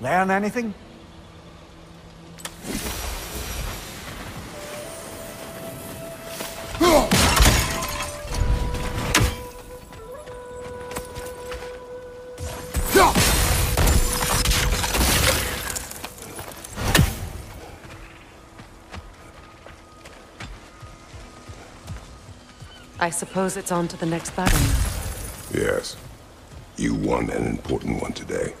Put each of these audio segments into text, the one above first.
Learn anything? I suppose it's on to the next battle now. Yes. You won an important one today.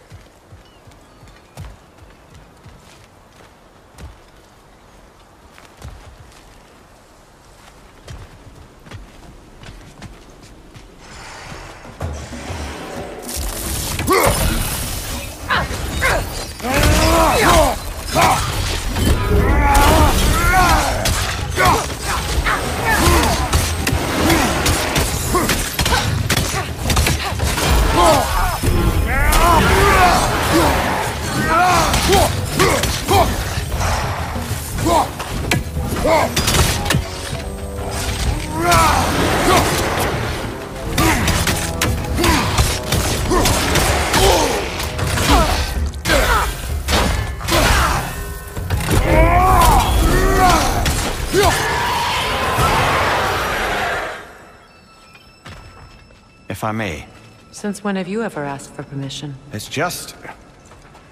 I may. Since when have you ever asked for permission? It's just...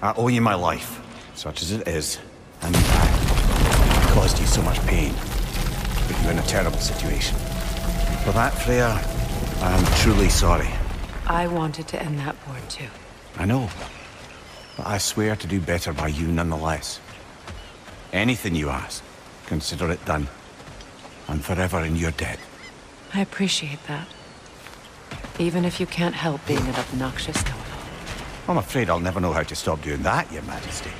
I owe you my life, such as it is. And I caused you so much pain. Put you in a terrible situation. For that, Freya, I am truly sorry. I wanted to end that war too. I know. But I swear to do better by you nonetheless. Anything you ask, consider it done. I'm forever in your debt. I appreciate that. Even if you can't help being an obnoxious total. I'm afraid I'll never know how to stop doing that, your majesty.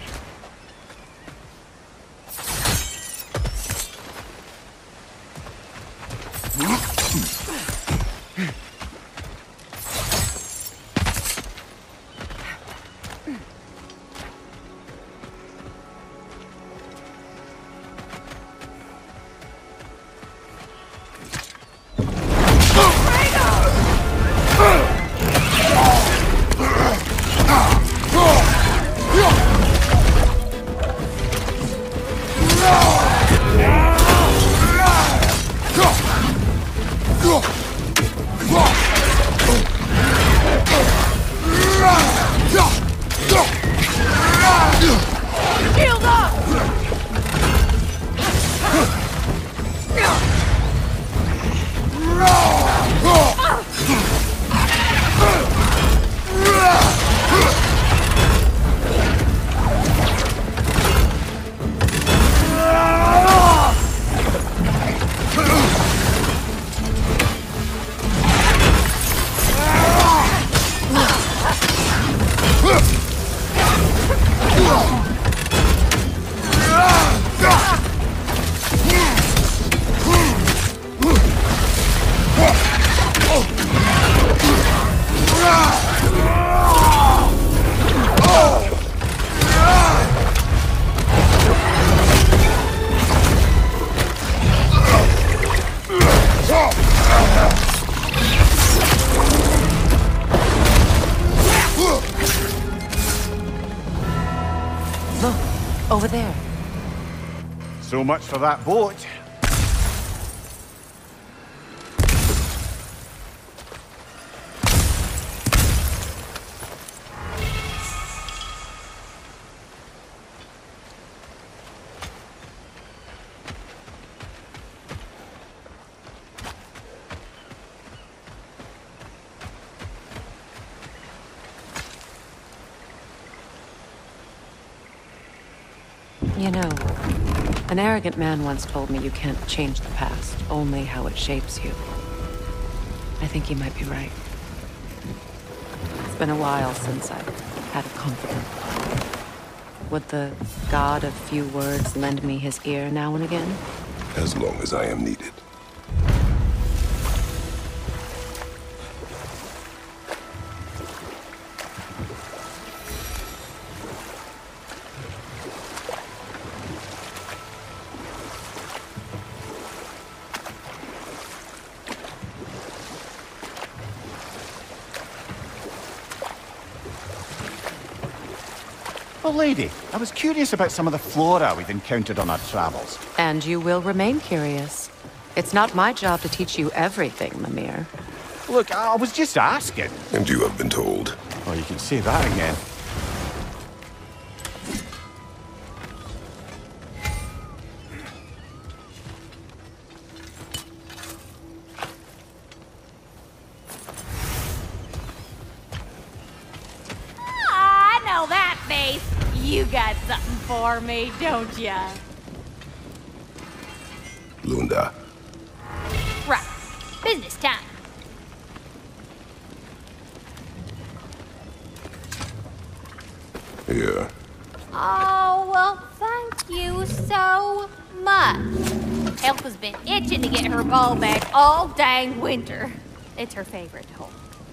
Over there. So much for that boat. An arrogant man once told me you can't change the past, only how it shapes you. I think he might be right. It's been a while since I've had a confidant. Would the god of few words lend me his ear now and again? As long as I am needed. Lady, I was curious about some of the flora we've encountered on our travels. And you will remain curious. It's not my job to teach you everything, Mimir. Look, I was just asking. And you have been told. Oh, you can say that again. You got something for me, don't ya? Lunda. Right. Business time. Here. Oh, well, thank you so much. Elfa's been itching to get her ball back all dang winter. It's her favorite toy.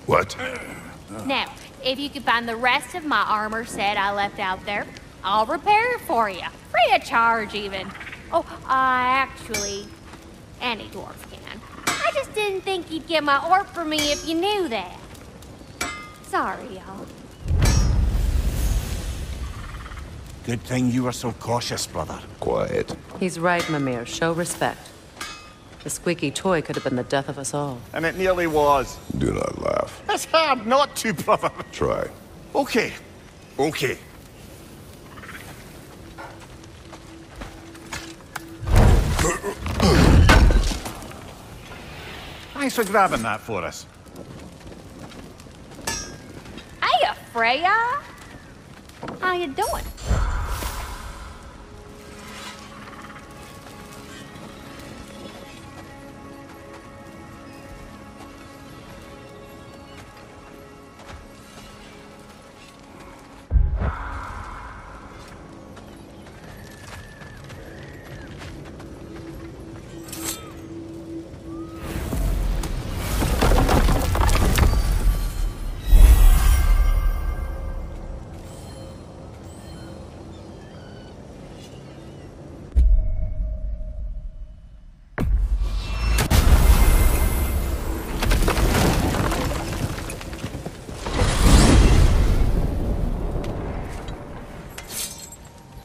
What? Now, if you can find the rest of my armor set I left out there, I'll repair it for you. Free of charge, even. Oh, I actually, any dwarf can. I just didn't think you'd get my orc for me if you knew that. Sorry, y'all. Good thing you were so cautious, brother. Quiet. He's right, Mimir. Show respect. The squeaky toy could have been the death of us all. And it nearly was. Do not laugh. It's hard not to, brother. Try. Okay. Okay. Thanks for grabbing that for us. Hey, Freya. How you doing?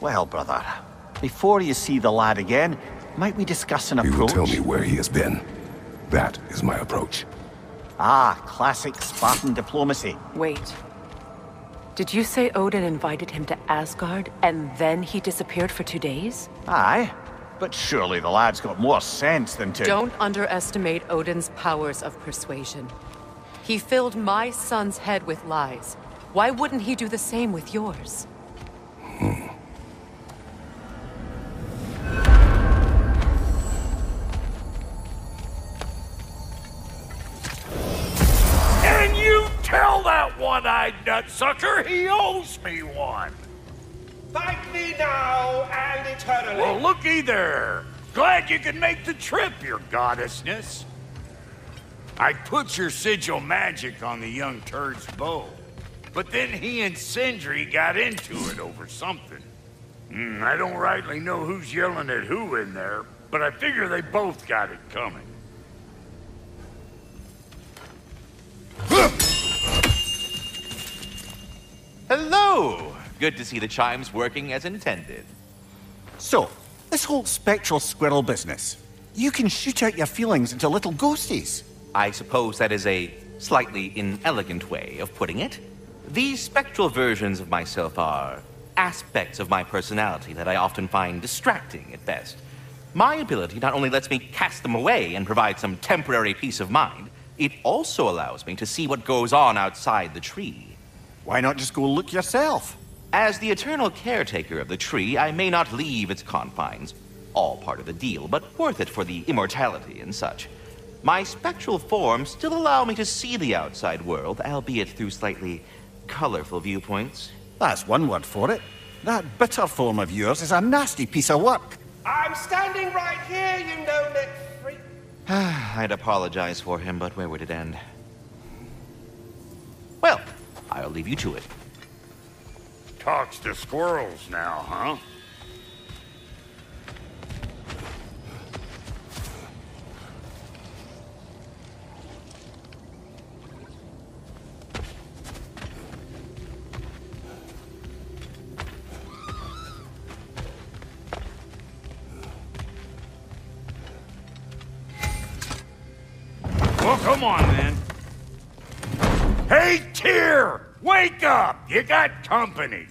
Well, brother, before you see the lad again, might we discuss an approach? You will tell me where he has been. That is my approach. Ah, classic Spartan diplomacy. Wait. Did you say Odin invited him to Asgard and then he disappeared for two days? Aye, but surely the lad's got more sense than to... Don't underestimate Odin's powers of persuasion. He filled my son's head with lies. Why wouldn't he do the same with yours? One-eyed nutsucker he owes me one. Thank me now and eternally. Well, looky there. Glad you could make the trip, your goddessness. I put your sigil magic on the young turd's bow, but then he and Sindri got into it over something. Hmm, I don't rightly know who's yelling at who in there, but I figure they both got it coming. Hello! Good to see the chimes working as intended. So, this whole spectral squirrel business. You can shoot out your feelings into little ghosties. I suppose that is a slightly inelegant way of putting it. These spectral versions of myself are aspects of my personality that I often find distracting at best. My ability not only lets me cast them away and provide some temporary peace of mind, it also allows me to see what goes on outside the tree. Why not just go look yourself? As the eternal caretaker of the tree, I may not leave its confines. All part of the deal, but worth it for the immortality and such. My spectral forms still allow me to see the outside world, albeit through slightly colorful viewpoints. That's one word for it. That bitter form of yours is a nasty piece of work. I'm standing right here, you know, Nick freak. I'd apologize for him, but where would it end? Well, I'll leave you to it. Talks to squirrels now, huh? come on, man. Hey, Tyr! Wake up! You got company.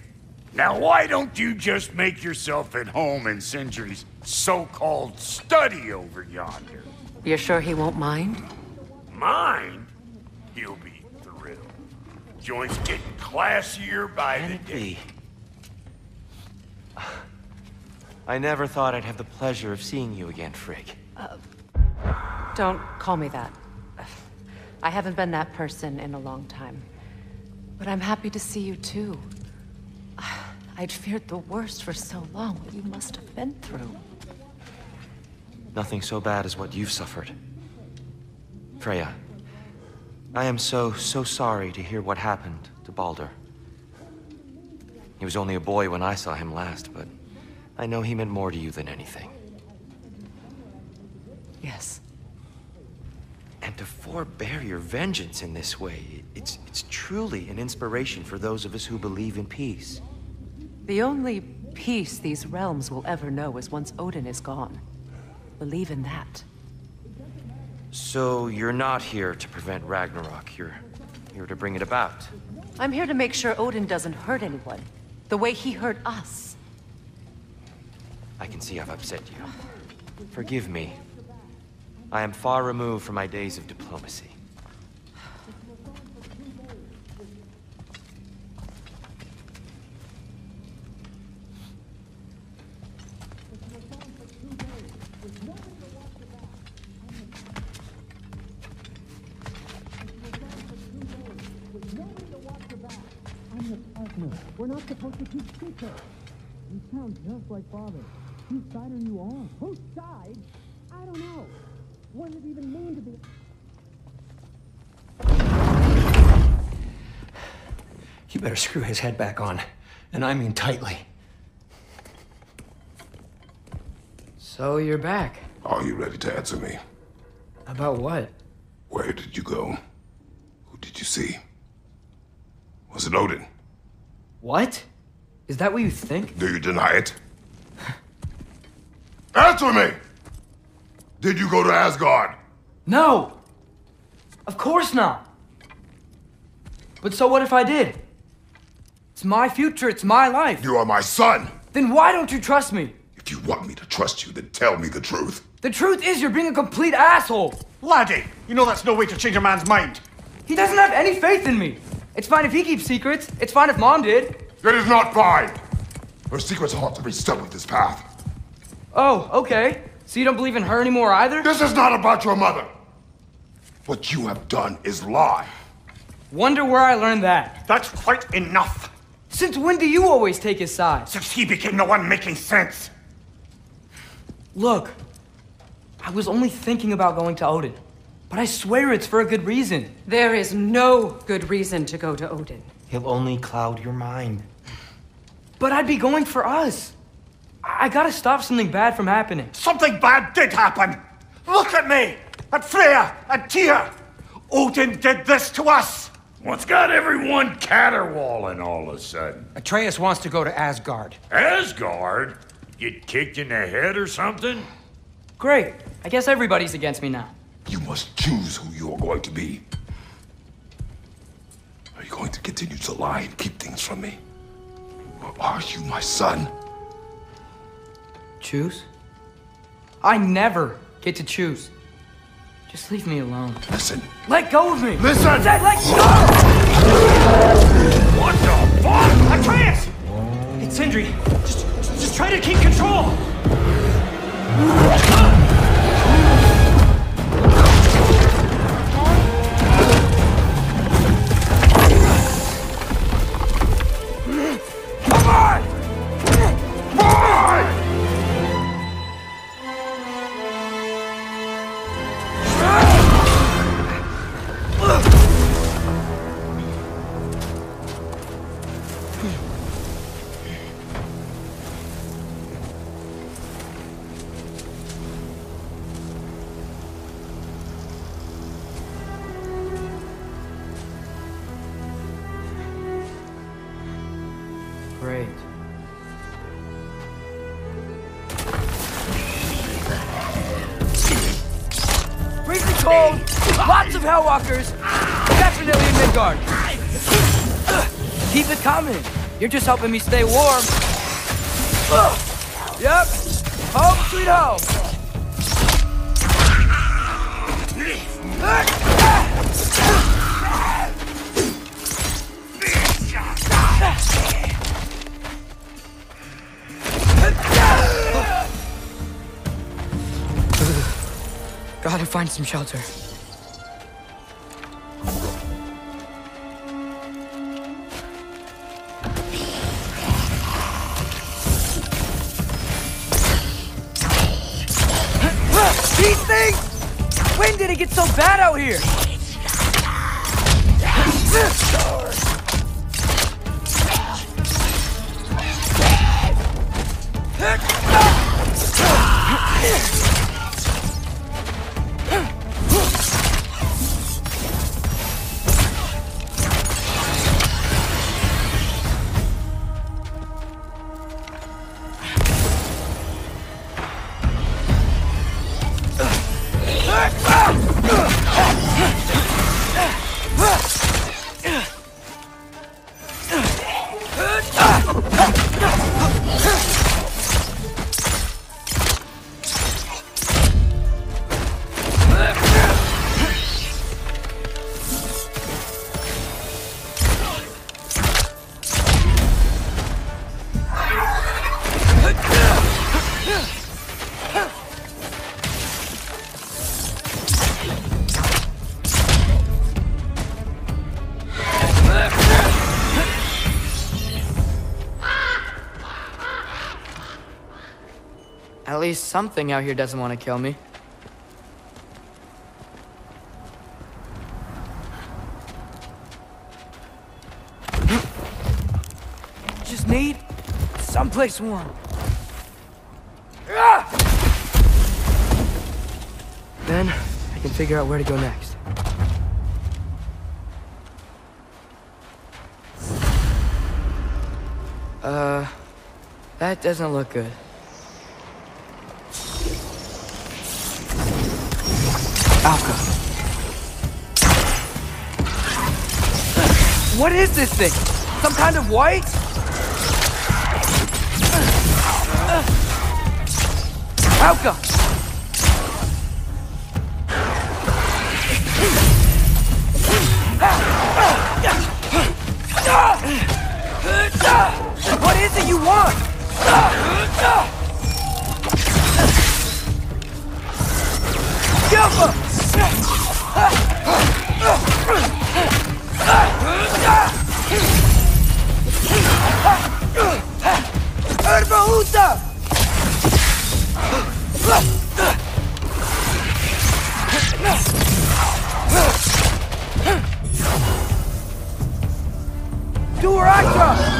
Now, why don't you just make yourself at home in Sindri's so-called study over yonder? You're sure he won't mind? Mind? He'll be thrilled. Joint's getting classier by the day. Henry. I never thought I'd have the pleasure of seeing you again, Frigg. Uh, Don't call me that. I haven't been that person in a long time. But I'm happy to see you too. I'd feared the worst for so long, what you must have been through. Nothing so bad as what you've suffered. Freya, I am so, so sorry to hear what happened to Baldur. He was only a boy when I saw him last, but I know he meant more to you than anything. Yes. And to forbear your vengeance in this way, it's, it's truly an inspiration for those of us who believe in peace. The only peace these realms will ever know is once Odin is gone. Believe in that. So you're not here to prevent Ragnarok, you're here to bring it about. I'm here to make sure Odin doesn't hurt anyone. The way he hurt us. I can see I've upset you. Forgive me. I am far removed from my days of diplomacy. We're not supposed to keep. You sound just like father. Whose side are you on? Whose side? I don't know. What does it even mean to be? You better screw his head back on. And I mean tightly. So you're back. Are you ready to answer me? About what? Where did you go? Who did you see? Was it Odin? What? Is that what you think? Do you deny it? Answer me! Did you go to Asgard? No! Of course not! But so what if I did? It's my future, it's my life. You are my son! Then why don't you trust me? If you want me to trust you, then tell me the truth. The truth is you're being a complete asshole! Laddie, you know that's no way to change a man's mind. He doesn't have any faith in me! It's fine if he keeps secrets, it's fine if Mom did. It is not fine! Her secrets haunt to be stuck with this path. Oh, okay. So you don't believe in her anymore either? This is not about your mother! What you have done is lie. Wonder where I learned that. That's quite enough. Since when do you always take his side? Since he became the one making sense. Look, I was only thinking about going to Odin, but I swear it's for a good reason. There is no good reason to go to Odin. He'll only cloud your mind. But I'd be going for us. I I gotta stop something bad from happening. Something bad did happen. Look at me, at Freya, at Tyr. Odin did this to us. What's got everyone caterwauling all of a sudden? Atreus wants to go to Asgard. Asgard? Get kicked in the head or something? Great. I guess everybody's against me now. You must choose who you are going to be. Are you going to continue to lie and keep things from me? Or are you my son? Choose? I never get to choose. Just leave me alone. Listen. Let go of me! Listen! I said let go! What the fuck? Atreus! It's Sindri. Just, just try to keep control. Of Hellwalkers! Definitely in Midgard! Keep it coming! You're just helping me stay warm. Yep. Home sweet home. Gotta find some shelter. Did it get so bad out here? Least something out here doesn't want to kill me. Just need someplace warm. Then I can figure out where to go next. Uh, that doesn't look good. Alka. What is this thing? Some kind of white? Alka! What is it you want? Gilbert! Erbaúta! Duraka!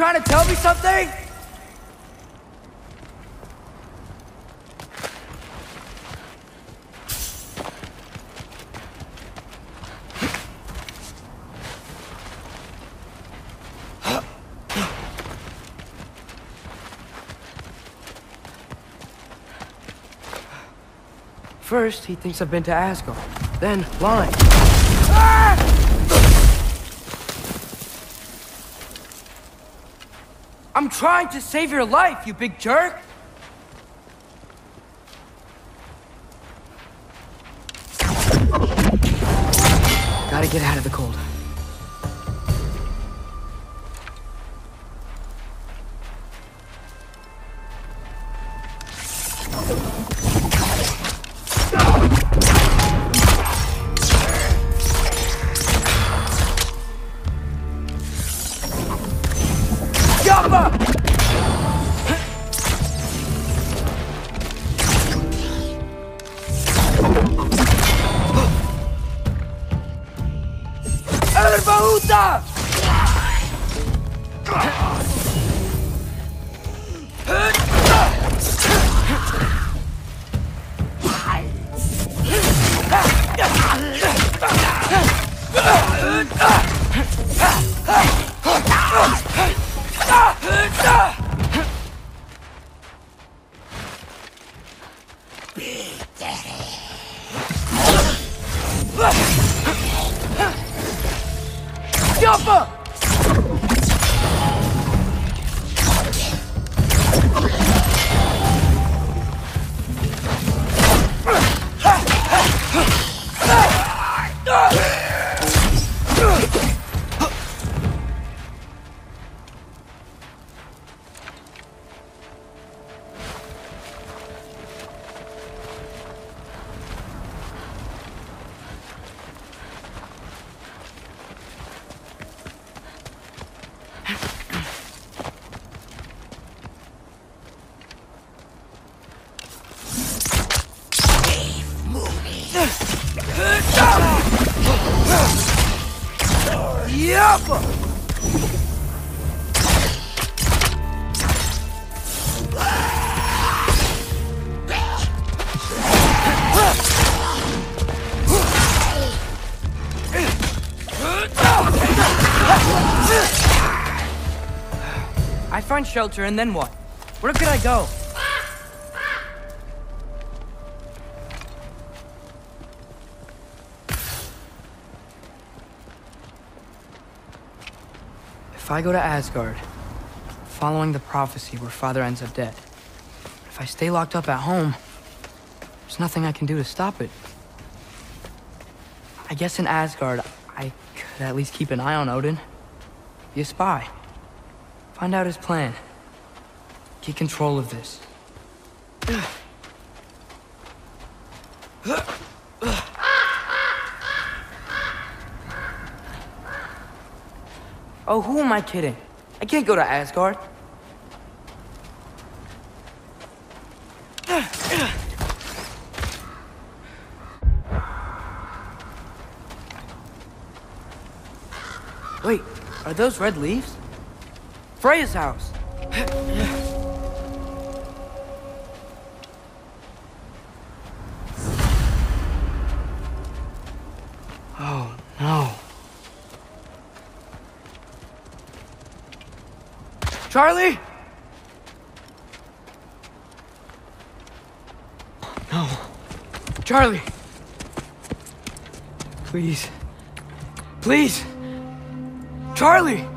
Trying to tell me something? First, he thinks I've been to Asgard. Then, lying. I'm ah! Trying to save your life, you big jerk! Gotta get out of the cold. Shelter, and then what? Where could I go? If I go to Asgard, following the prophecy where father ends up dead, if I stay locked up at home, there's nothing I can do to stop it. I guess in Asgard, I could at least keep an eye on Odin. Be a spy. Find out his plan. Get control of this. Oh, who am I kidding? I can't go to Asgard. Wait, are those red leaves? Freya's house. oh, no. Charlie? No. Charlie. Please. Please. Charlie!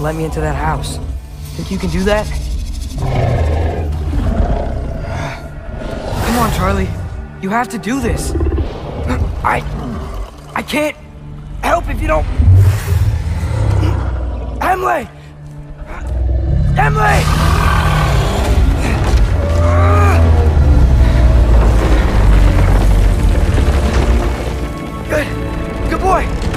Let me into that house. Think you can do that? Come on, Charlie. You have to do this. I... I can't help if you don't... Emily! Emily! Good. Good boy.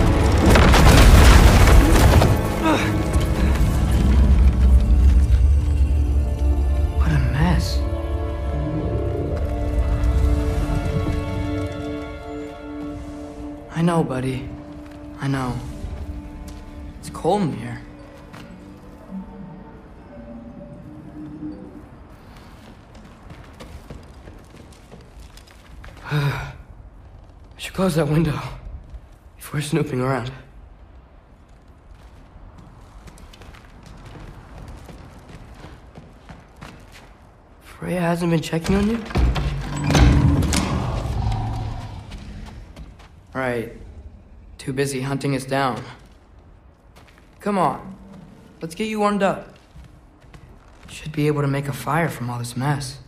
Know, buddy. I know. It's cold in here. I should close that window if we're snooping around. Freya hasn't been checking on you? Right. Too busy hunting us down. Come on. Let's get you warmed up. Should be able to make a fire from all this mess.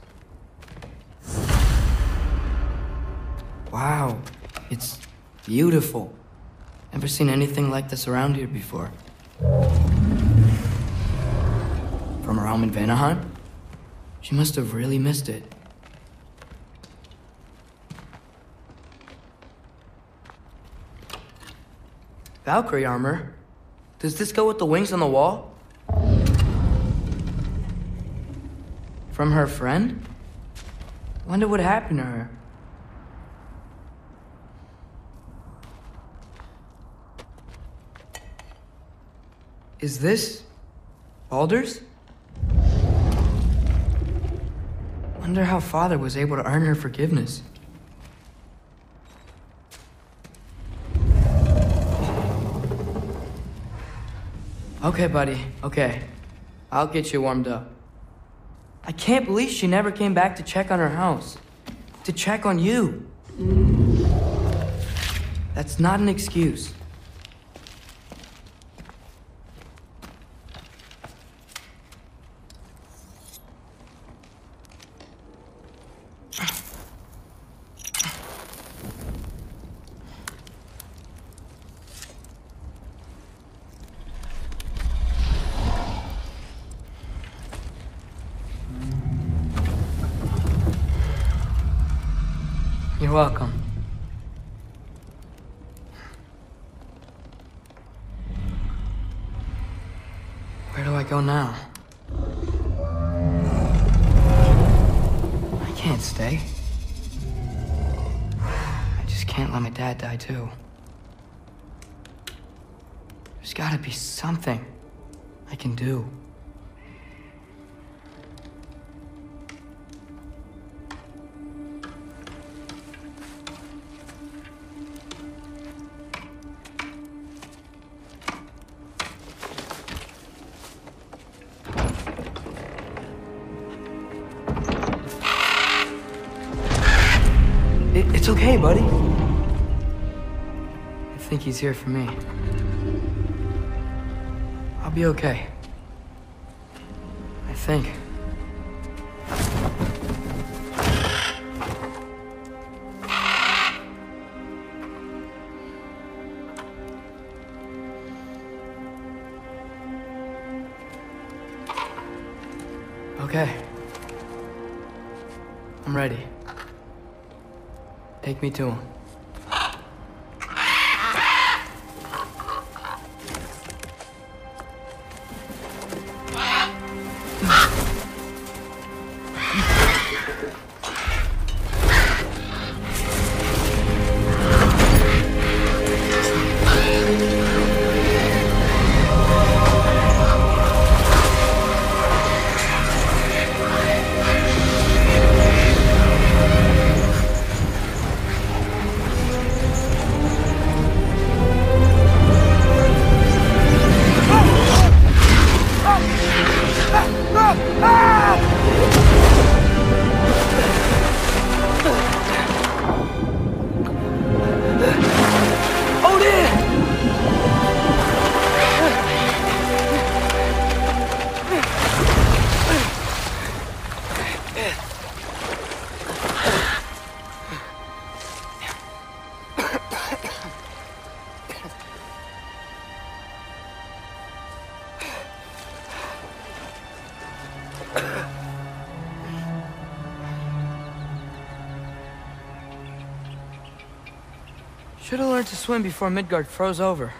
Wow. It's beautiful. Never seen anything like this around here before. From her home in Vanaheim? She must have really missed it. Valkyrie armor? Does this go with the wings on the wall? From her friend? Wonder what happened to her. Is this Baldur's? Wonder how father was able to earn her forgiveness. Okay, buddy. Okay. I'll get you warmed up. I can't believe she never came back to check on her house. To check on you. That's not an excuse. go now? I can't stay. I just can't let my dad die too. There's gotta be something I can do. He's here for me. I'll be okay. I think. Okay. I'm ready. Take me to him. Have swim before Midgard froze over.